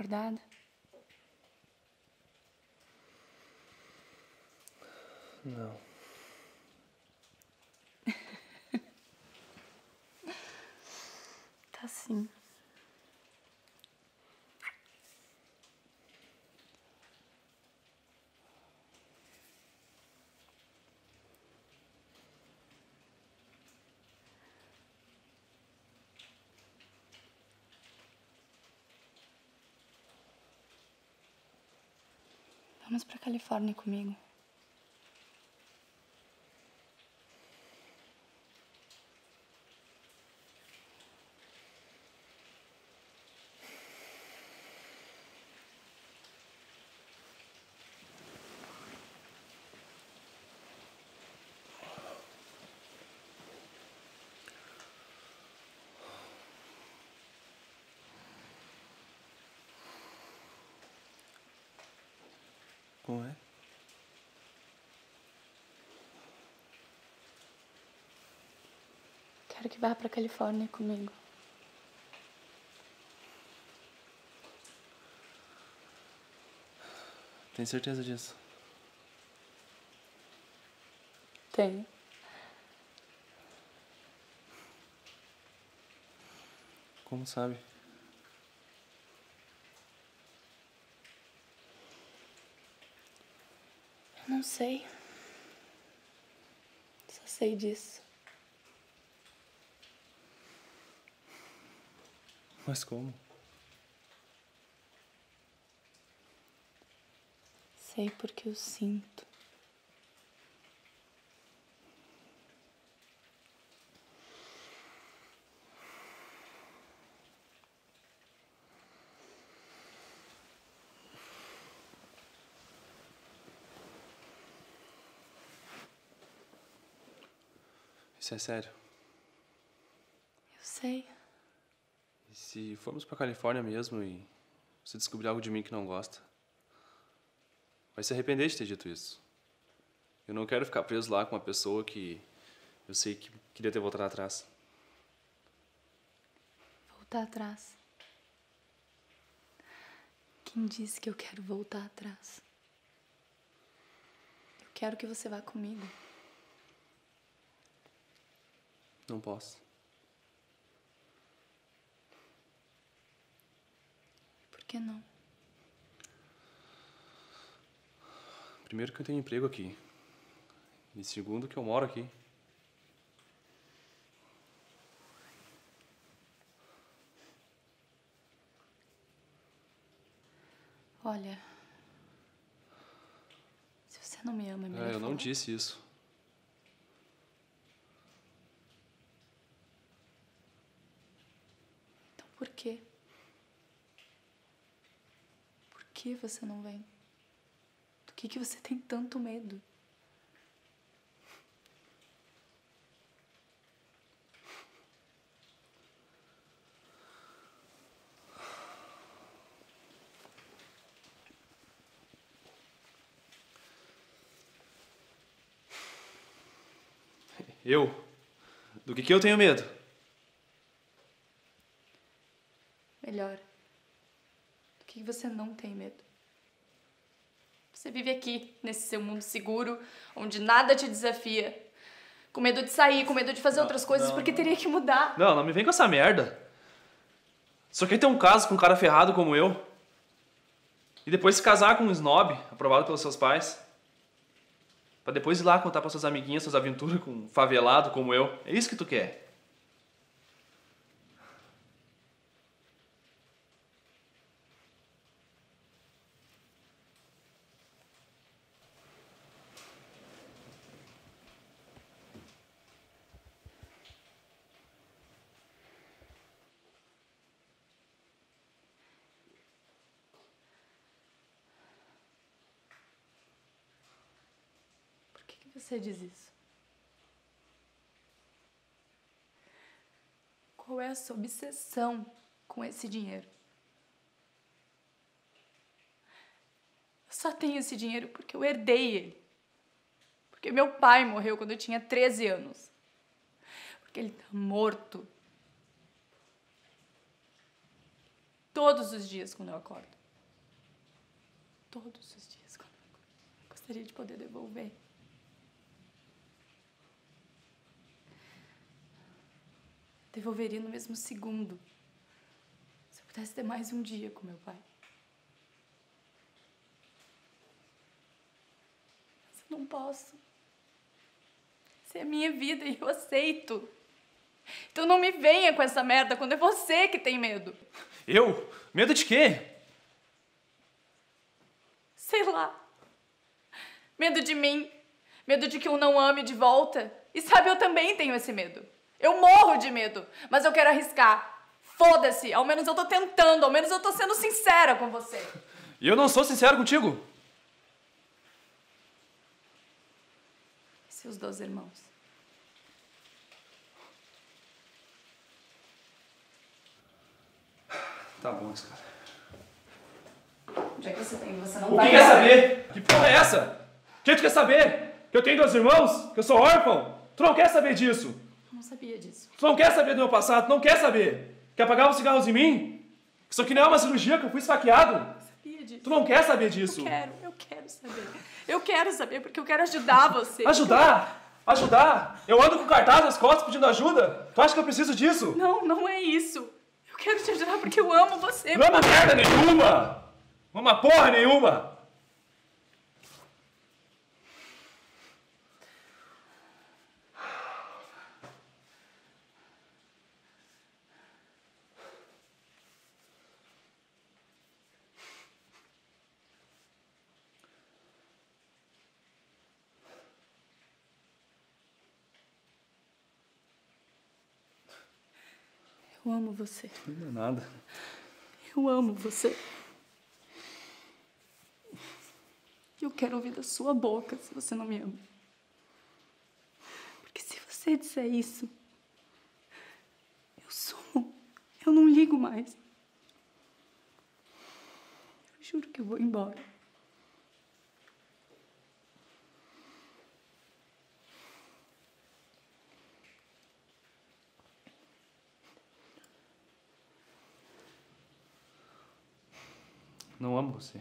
acordada? Não. Tá sim. Vamos pra Califórnia comigo. Como é? Quero que vá pra Califórnia comigo. Tem certeza disso? Tenho. Como sabe? Não sei. Só sei disso. Mas como? Sei porque eu sinto. Isso é sério? Eu sei. E se formos pra Califórnia mesmo e você descobrir algo de mim que não gosta? Vai se arrepender de ter dito isso. Eu não quero ficar preso lá com uma pessoa que eu sei que queria ter voltado atrás. Voltar atrás. Quem disse que eu quero voltar atrás? Eu quero que você vá comigo. Não posso. Por que não? Primeiro que eu tenho emprego aqui. E segundo que eu moro aqui. Olha. Se você não me ama, é melhor É, eu não falar. disse isso. Então por quê? Por que você não vem? Do que, que você tem tanto medo? Eu? Do que que eu tenho medo? Melhor. Que você não tem medo? Você vive aqui, nesse seu mundo seguro, onde nada te desafia. Com medo de sair, com medo de fazer outras coisas, não, porque não. teria que mudar. Não, não me vem com essa merda. Só quer ter um caso com um cara ferrado como eu. E depois se casar com um snob, aprovado pelos seus pais. Pra depois ir lá contar pra suas amiguinhas suas aventuras com um favelado como eu. É isso que tu quer. Por você diz isso? Qual é a sua obsessão com esse dinheiro? Eu só tenho esse dinheiro porque eu herdei ele. Porque meu pai morreu quando eu tinha 13 anos. Porque ele tá morto. todos os dias quando eu acordo. Todos os dias quando eu acordo. Gostaria de poder devolver. Devolveria no mesmo segundo. Se eu pudesse ter mais um dia com meu pai. Mas eu não posso. Essa é a minha vida e eu aceito. Então não me venha com essa merda quando é você que tem medo. Eu? Medo de quê? Sei lá. Medo de mim. Medo de que eu não ame de volta. E sabe, eu também tenho esse medo. Eu morro de medo, mas eu quero arriscar. Foda-se, ao menos eu tô tentando, ao menos eu tô sendo sincera com você. E eu não sou sincero contigo. Seus dois irmãos? Tá bom, esse cara. Onde é que você tem? Você não O vai. que quer saber? Que porra é essa? O que tu quer saber? Que eu tenho dois irmãos? Que eu sou órfão? Tu não quer saber disso? Eu não sabia disso. Tu não quer saber do meu passado? Tu não quer saber? Quer apagar os cigarros em mim? Isso aqui não é uma cirurgia que eu fui esfaqueado. Eu sabia disso. Tu não quer saber disso? Eu quero, eu quero saber. Eu quero saber porque eu quero ajudar você. Ajudar? Ajudar? Eu ando com cartaz nas costas pedindo ajuda? Tu acha que eu preciso disso? Não, não é isso. Eu quero te ajudar porque eu amo você. Não é uma merda nenhuma! Não é uma porra nenhuma! Eu amo você. Não é nada. Eu amo você. Eu quero ouvir da sua boca se você não me ama. Porque se você disser isso, eu sumo. Eu não ligo mais. Eu juro que eu vou embora. Não amo você.